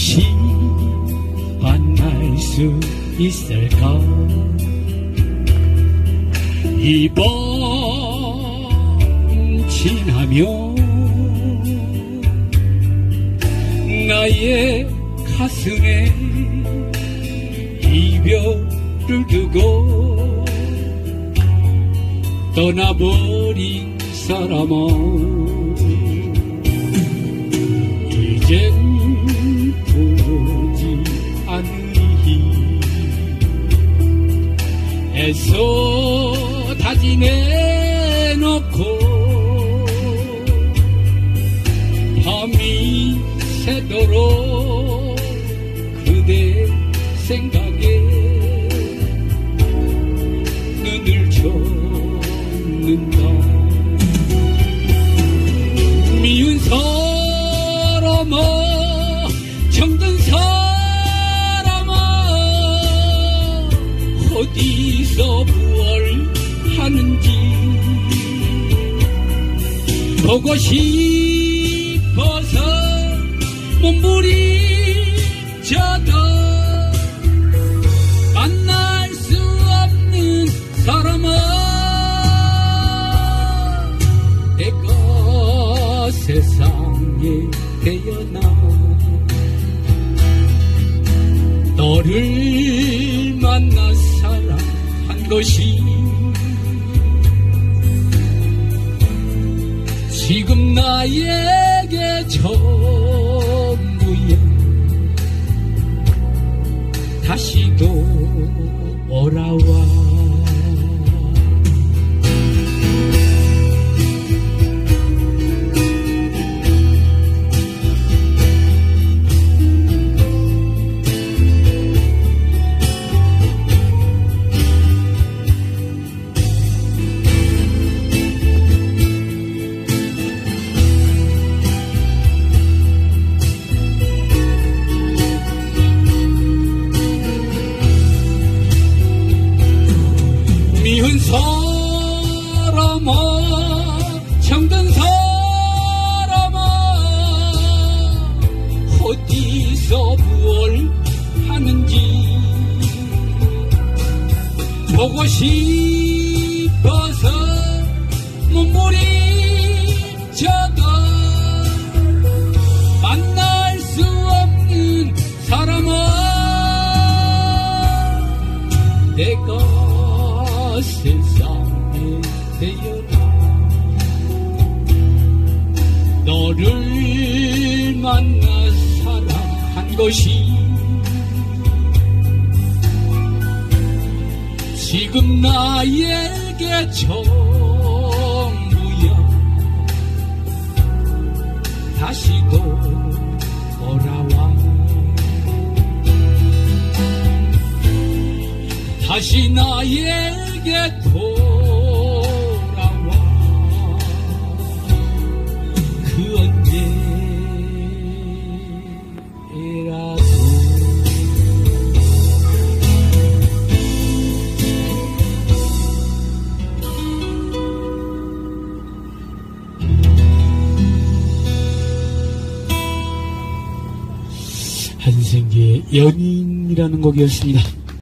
다시 만날 수 있을까? 이번 지나면 나의 가슴에 이별을 두고 떠나버린 사람은 애써 다지내놓고 밤이 새도록 그대 생각 보고 싶어서 몸부림쳐도 만날 수 없는 사람아 내가 세상에 태어나. 너를 만나 사랑한 것이 지금 나에게 전부야 다시도 오라와 사람아 정든 사람아 어디서 부활하는지. 보고 싶어서 눈물이 져도 만날 수 없는 사람아 내가 세상에 태어나 너를 만나 사랑한 것이 지금 나에게 전부야 다시도 돌아와 다시 나 그 한생의 연인이라는 곡이었습니다.